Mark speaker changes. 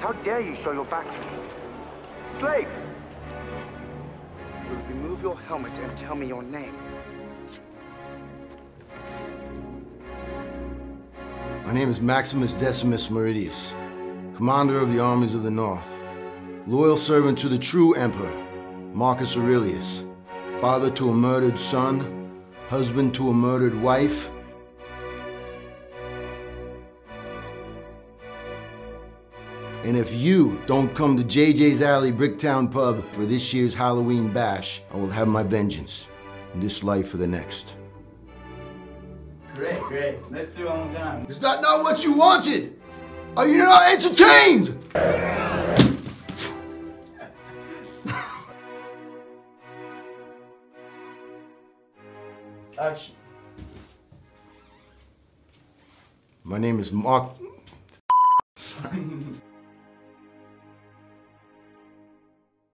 Speaker 1: How dare you show your back to me? Slave!
Speaker 2: Remove your helmet and tell me your name.
Speaker 3: My name is Maximus Decimus Meridius, commander of the armies of the North, loyal servant to the true emperor, Marcus Aurelius, father to a murdered son, husband to a murdered wife, And if you don't come to JJ's Alley Bricktown Pub for this year's Halloween bash, I will have my vengeance in this life or the next.
Speaker 4: Great, great. Let's do it one more time.
Speaker 3: Is that not what you wanted? Are you not entertained?
Speaker 4: Action.
Speaker 3: My name is Mark.